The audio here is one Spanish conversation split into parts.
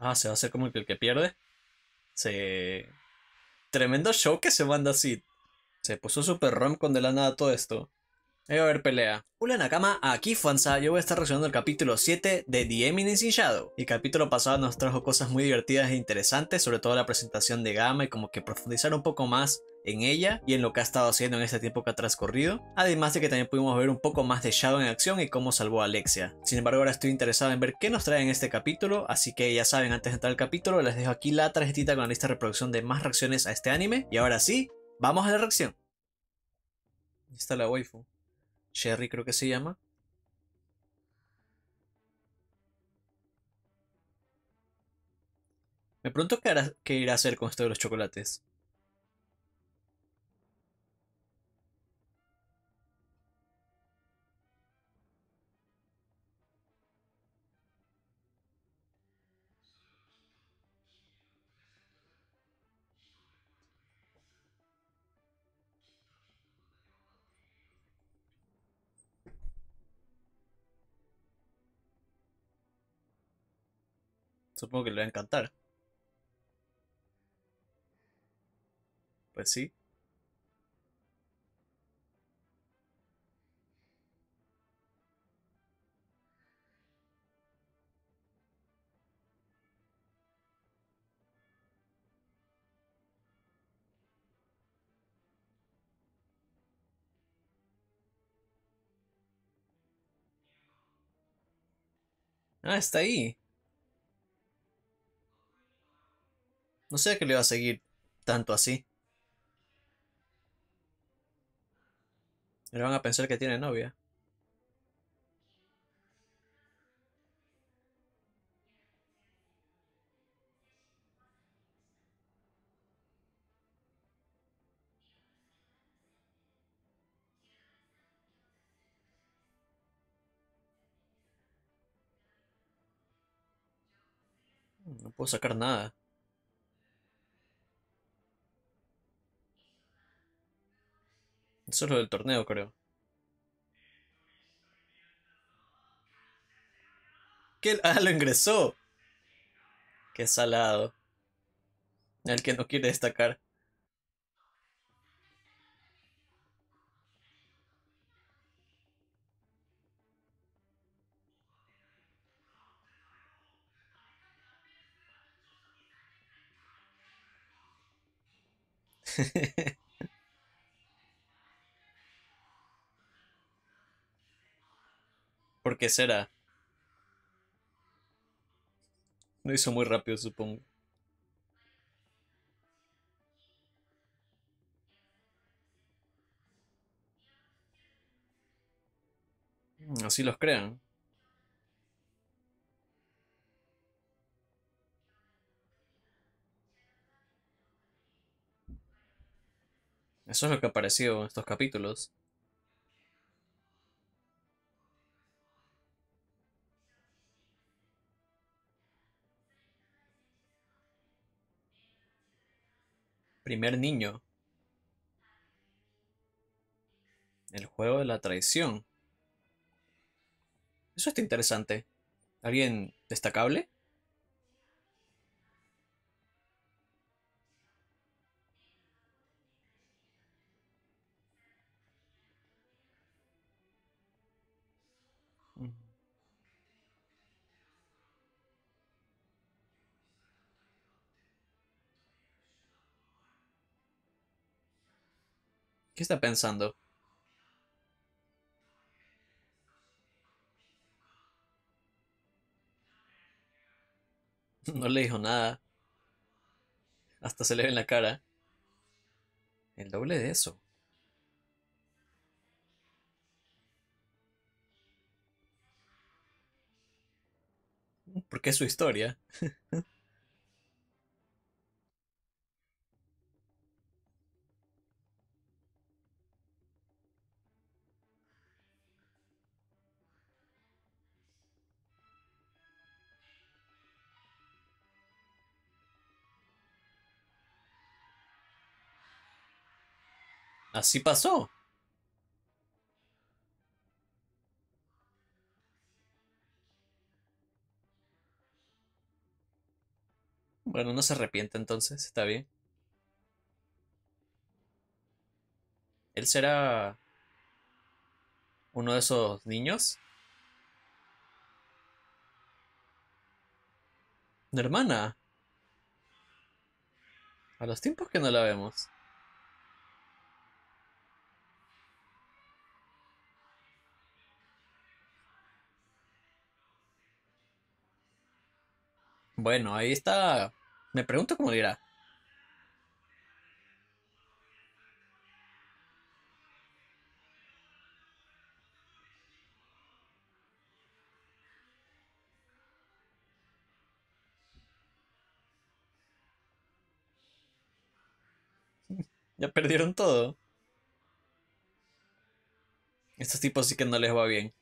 Ah, se va a hacer como el que, el que pierde. Se... Tremendo show que se manda así. Se puso super rom con de la nada todo esto. Ahí va a haber pelea. Hola Nakama, aquí Fanza, yo voy a estar reaccionando al capítulo 7 de The Eminence in Shadow. El capítulo pasado nos trajo cosas muy divertidas e interesantes, sobre todo la presentación de Gama y como que profundizar un poco más en ella y en lo que ha estado haciendo en este tiempo que ha transcurrido. Además de que también pudimos ver un poco más de Shadow en acción y cómo salvó a Alexia. Sin embargo, ahora estoy interesado en ver qué nos trae en este capítulo, así que ya saben, antes de entrar al capítulo, les dejo aquí la tarjetita con la lista de reproducción de más reacciones a este anime. Y ahora sí, vamos a la reacción. Ahí está la waifu. Sherry creo que se llama. Me pregunto qué, hará, qué irá a hacer con esto de los chocolates. Supongo que le va a encantar. Pues sí. Ah, está ahí. No sé que le va a seguir tanto así. Le van a pensar que tiene novia. No puedo sacar nada. Eso del torneo, creo. ¿Qué? Ah, lo ingresó. Qué salado. El que no quiere destacar. ¿Por qué será? Lo hizo muy rápido, supongo. Mm, así los crean. Eso es lo que apareció en estos capítulos. Primer niño. El juego de la traición. Eso está interesante. ¿Alguien destacable? ¿Qué está pensando? No le dijo nada. Hasta se le ve en la cara. El doble de eso. Porque es su historia. Así pasó. Bueno, no se arrepiente entonces, está bien. ¿Él será uno de esos niños? ¿Una hermana? A los tiempos que no la vemos. Bueno, ahí está. Me pregunto cómo dirá. Ya perdieron todo. Estos tipos sí que no les va bien.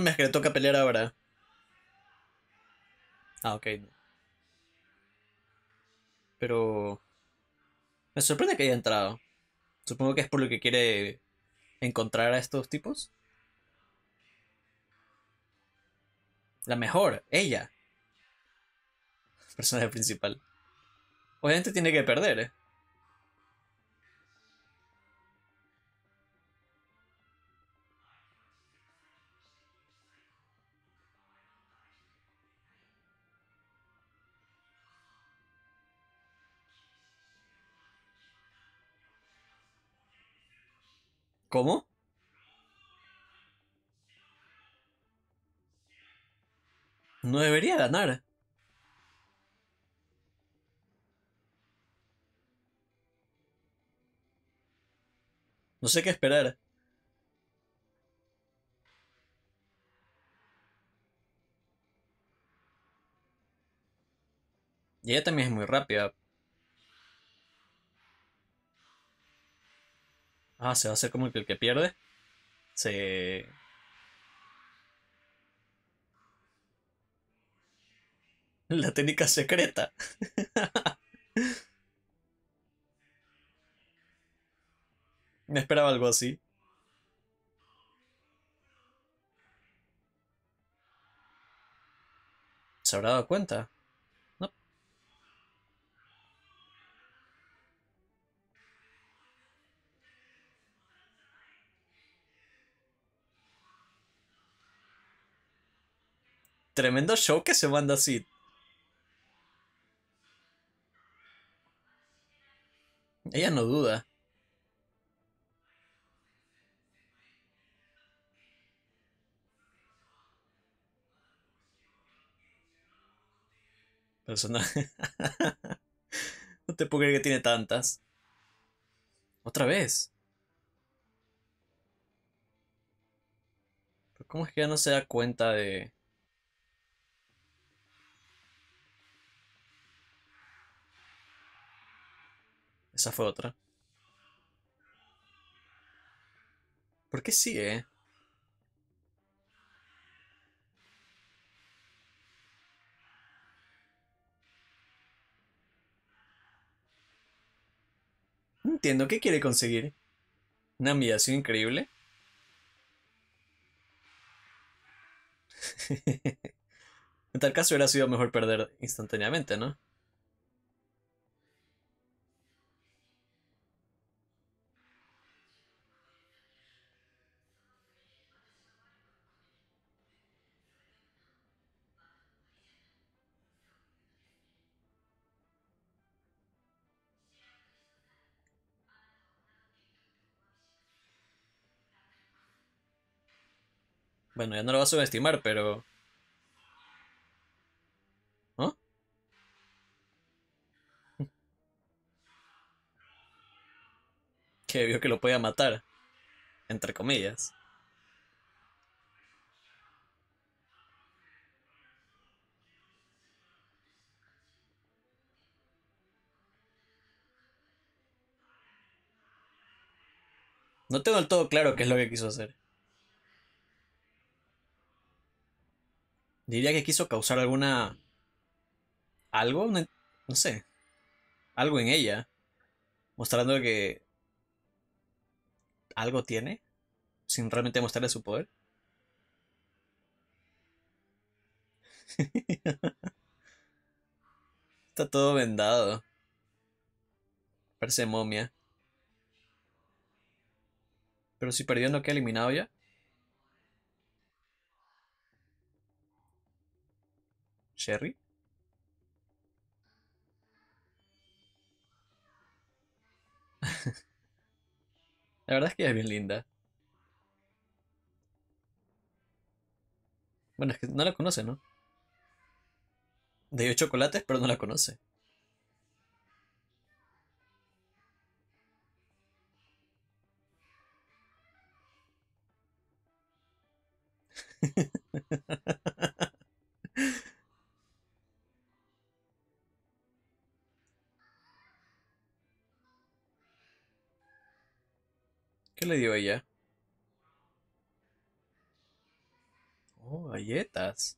Me es que le toca pelear ahora. Ah, ok. Pero... Me sorprende que haya entrado. Supongo que es por lo que quiere encontrar a estos tipos. La mejor, ella. Personaje principal. Obviamente tiene que perder, ¿Cómo? No debería ganar. No sé qué esperar. Y ella también es muy rápida. Ah, se va a hacer como que el que pierde. Se... La técnica secreta. Me esperaba algo así. ¿Se habrá dado cuenta? Tremendo show que se manda así. Ella no duda. Personaje. No te puedo creer que tiene tantas. Otra vez. ¿Pero ¿Cómo es que ya no se da cuenta de... Esa fue otra. ¿Por qué sigue? No entiendo, ¿qué quiere conseguir? ¿Una admiración increíble? En tal caso hubiera sido mejor perder instantáneamente, ¿no? Bueno, ya no lo va a subestimar, pero... ¿No? Que vio que lo podía matar. Entre comillas. No tengo del todo claro qué es lo que quiso hacer. Diría que quiso causar alguna algo, no, sé, algo en ella, mostrando que algo tiene, sin realmente mostrarle su poder. Está todo vendado. Parece momia. Pero si perdió no queda eliminado ya. Sherry. La verdad es que es bien linda. Bueno, es que no la conoce, ¿no? De chocolates, pero no la conoce. ¿Qué le dio ella? Oh, galletas.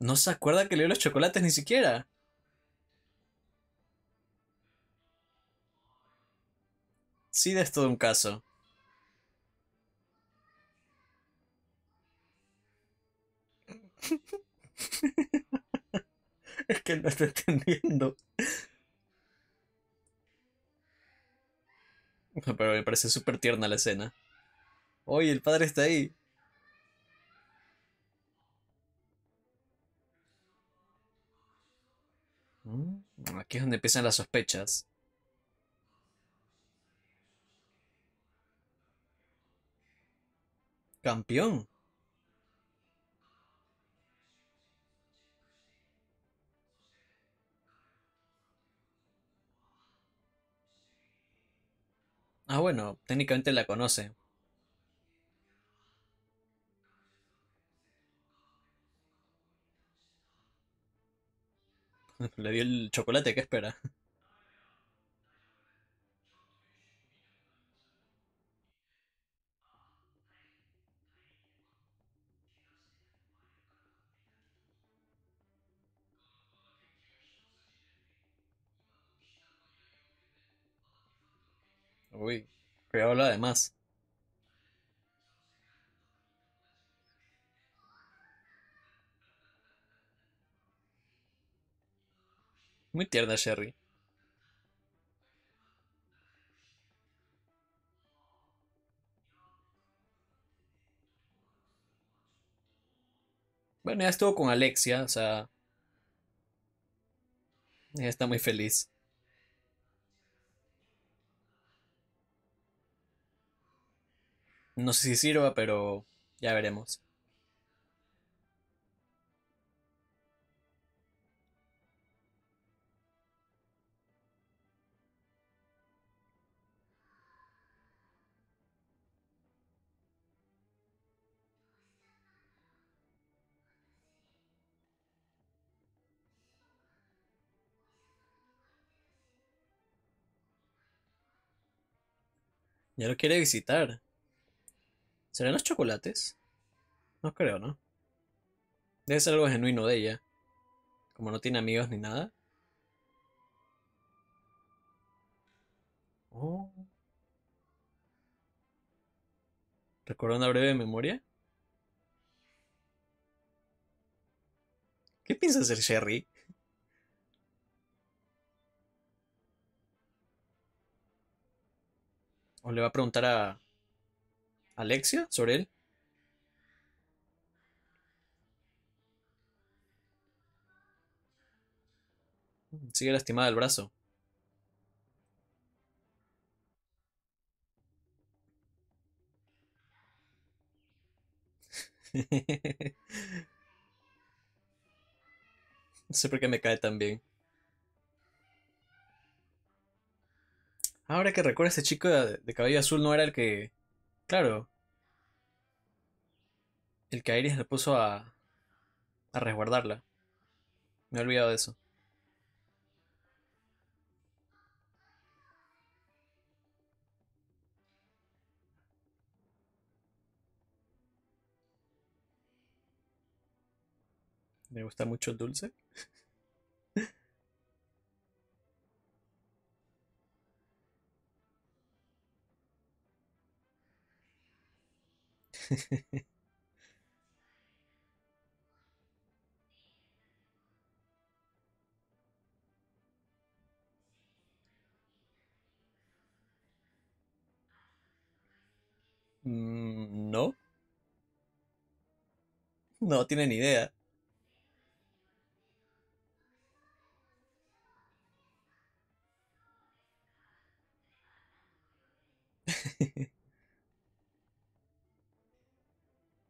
No se acuerda que le dio los chocolates ni siquiera. Sí, de es todo un caso. Es que no estoy entendiendo. Pero me parece súper tierna la escena. Oye, el padre está ahí. Mm, Aquí es donde empiezan las sospechas. Campeón. Ah, bueno, técnicamente la conoce. Le dio el chocolate, ¿qué espera? Cuidado lo demás. Muy tierna Sherry. Bueno, ya estuvo con Alexia, o sea, ella está muy feliz. No sé si sirva, pero ya veremos. Ya lo quiere visitar. ¿Serán los chocolates? No creo, ¿no? Debe ser algo genuino de ella. Como no tiene amigos ni nada. Oh. ¿Recuerda una breve memoria? ¿Qué piensa hacer Sherry? ¿O le va a preguntar a Alexia sobre él? Sigue lastimada el brazo. No sé por qué me cae tan bien. Ahora que recuerdo, ese chico de, de cabello azul no era el que... Claro, el que Iris le puso a, a resguardarla. Me he olvidado de eso. Me gusta mucho el dulce. Mm, no, no tienen idea.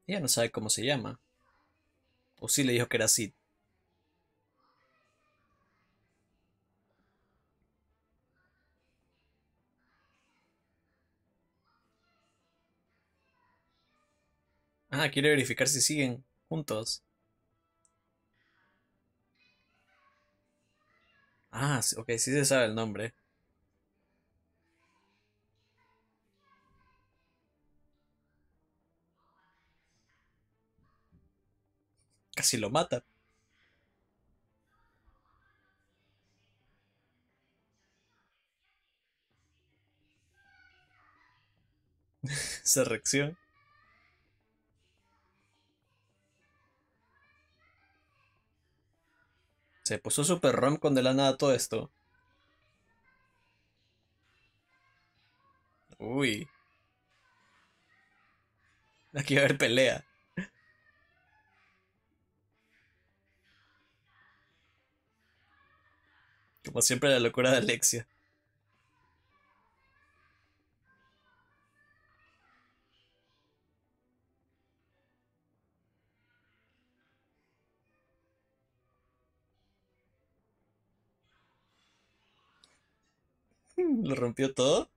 Ella no sabe cómo se llama. O sí le dijo que era Sid. Ah, quiere verificar si siguen juntos. Ah, ok, sí se sabe el nombre. Casi lo mata. Esa reacción. Se puso super rom con de la nada todo esto. Uy, aquí va a haber pelea. Como siempre, la locura de Alexia. Lo rompió todo.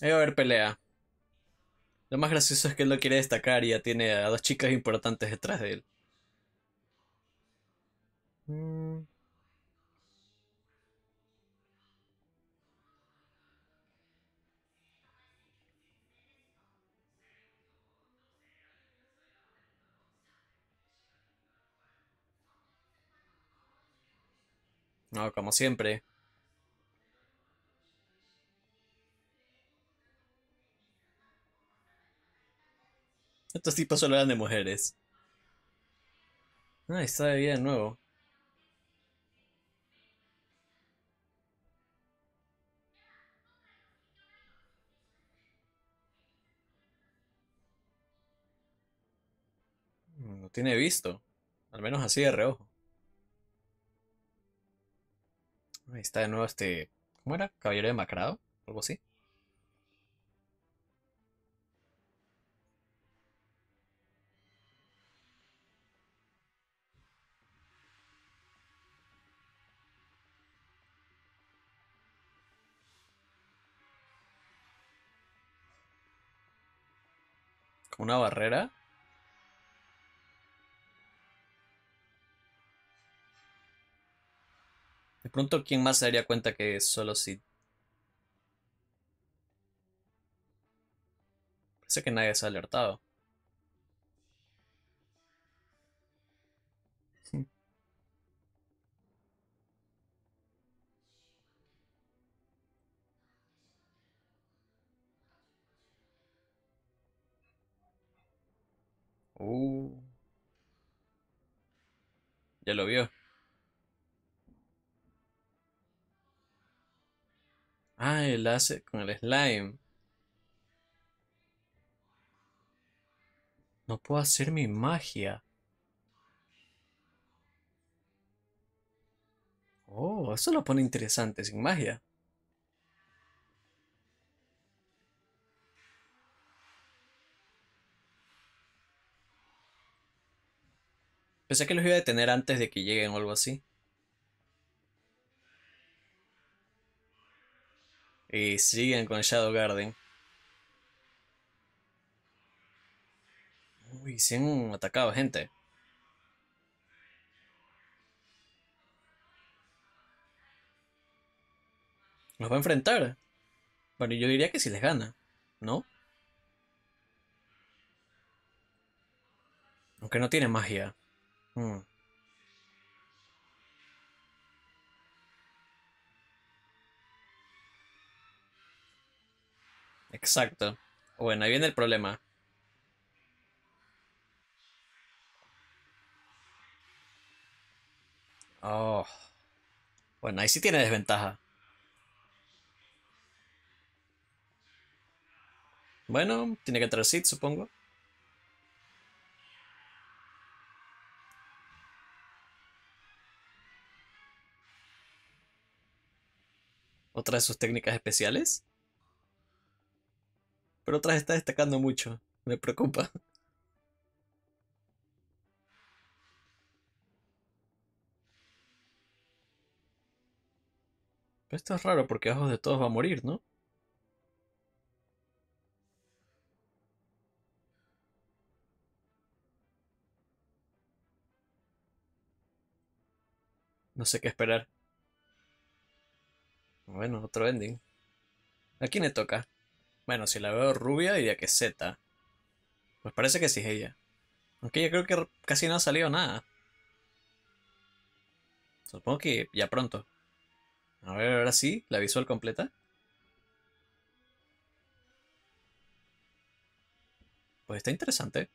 Ahí va a haber pelea. Lo más gracioso es que él lo quiere destacar y ya tiene a dos chicas importantes detrás de él. Mm, no, como siempre. Estos tipos solo eran de mujeres. Ah, está de de nuevo. Tiene visto. Al menos así de reojo. Ahí está de nuevo este. ¿Cómo era? Caballero demacrado. Algo así. Una barrera. De pronto, ¿quién más se daría cuenta que es solo Sid? Parece que nadie se ha alertado. Uh, ya lo vio. Ah, él hace con el slime. No puedo hacer mi magia. Oh, eso lo pone interesante, sin magia. Pensé que los iba a detener antes de que lleguen o algo así. Y siguen con Shadow Garden. Uy, se han atacado gente. ¿Los va a enfrentar? Bueno, yo diría que si les gana, ¿no? Aunque no tiene magia. Hmm. Exacto. Bueno, ahí viene el problema. Oh. Bueno, ahí sí tiene desventaja. Bueno, tiene que entrar Sid, supongo. Otra de sus técnicas especiales. Pero otra está destacando mucho. Me preocupa. esto es raro porque Ojos de Todos va a morir, ¿no? No sé qué esperar. Bueno, otro ending. ¿A quién le toca? Bueno, si la veo rubia diría que Z. Pues parece que sí es ella. Aunque yo creo que casi no ha salido nada. Supongo que ya pronto. A ver, ahora sí, la visual completa. Pues está interesante.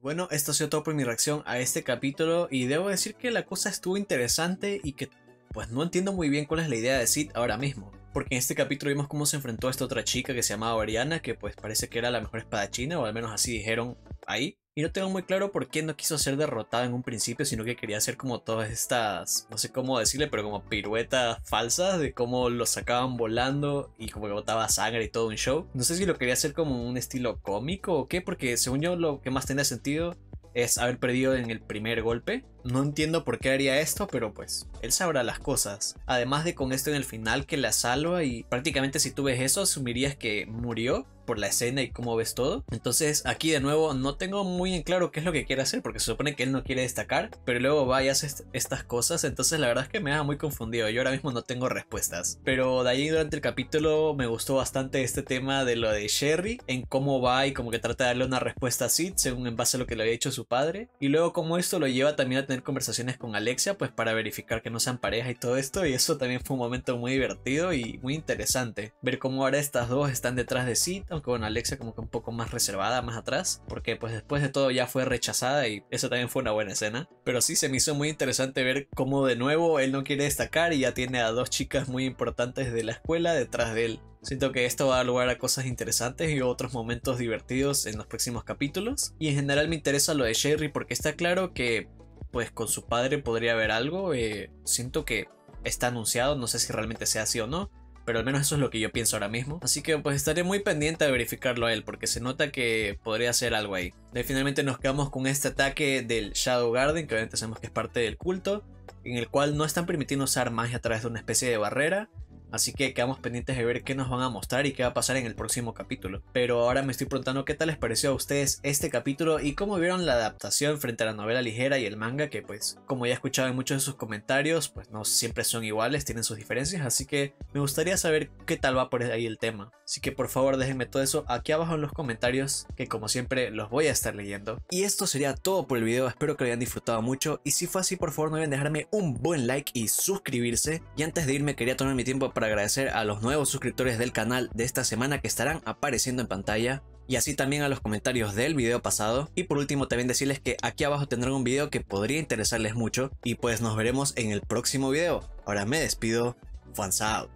Bueno, esto ha sido todo por mi reacción a este capítulo y debo decir que la cosa estuvo interesante y que pues no entiendo muy bien cuál es la idea de Sid ahora mismo. Porque en este capítulo vimos cómo se enfrentó a esta otra chica que se llamaba Ariana, que pues parece que era la mejor espadachina, o al menos así dijeron ahí. Y no tengo muy claro por qué no quiso ser derrotada en un principio, sino que quería hacer como todas estas, no sé cómo decirle, pero como piruetas falsas de cómo lo sacaban volando y como que botaba sangre y todo un show. No sé si lo quería hacer como un estilo cómico o qué, porque según yo lo que más tenía sentido es haber perdido en el primer golpe. No entiendo por qué haría esto, pero pues él sabrá las cosas. Además de con esto en el final que la salva y prácticamente si tú ves eso asumirías que murió por la escena y cómo ves todo. Entonces aquí de nuevo no tengo muy en claro qué es lo que quiere hacer porque se supone que él no quiere destacar, pero luego va y hace estas cosas, entonces la verdad es que me da muy confundido, yo ahora mismo no tengo respuestas. Pero de ahí durante el capítulo me gustó bastante este tema de lo de Sherry, en cómo va y como que trata de darle una respuesta a Sid según en base a lo que le había dicho su padre, y luego como esto lo lleva también a tener conversaciones con Alexia pues para verificar que no sean pareja y todo esto, y eso también fue un momento muy divertido y muy interesante, ver cómo ahora estas dos están detrás de Sid, bueno, Alexia como que un poco más reservada, más atrás, porque pues después de todo ya fue rechazada y eso también fue una buena escena. Pero sí se me hizo muy interesante ver cómo de nuevo él no quiere destacar y ya tiene a dos chicas muy importantes de la escuela detrás de él. Siento que esto va a dar lugar a cosas interesantes y otros momentos divertidos en los próximos capítulos. Y en general me interesa lo de Sherry porque está claro que pues con su padre podría haber algo. Eh, siento que está anunciado, no sé si realmente sea así o no pero al menos eso es lo que yo pienso ahora mismo. Así que pues estaré muy pendiente de verificarlo a él, porque se nota que podría ser algo ahí. Y finalmente nos quedamos con este ataque del Shadow Garden, que obviamente sabemos que es parte del culto, en el cual no están permitiendo usar magia a través de una especie de barrera, Así que quedamos pendientes de ver qué nos van a mostrar y qué va a pasar en el próximo capítulo. Pero ahora me estoy preguntando qué tal les pareció a ustedes este capítulo y cómo vieron la adaptación frente a la novela ligera y el manga, que pues como ya he escuchado en muchos de sus comentarios, pues no siempre son iguales, tienen sus diferencias, así que me gustaría saber qué tal va por ahí el tema. Así que por favor déjenme todo eso aquí abajo en los comentarios, que como siempre los voy a estar leyendo. Y esto sería todo por el video, espero que lo hayan disfrutado mucho y si fue así por favor no olviden dejarme un buen like y suscribirse. Y antes de irme quería tomar mi tiempo para agradecer a los nuevos suscriptores del canal de esta semana que estarán apareciendo en pantalla y así también a los comentarios del video pasado y por último también decirles que aquí abajo tendrán un video que podría interesarles mucho y pues nos veremos en el próximo video. Ahora me despido, fans out.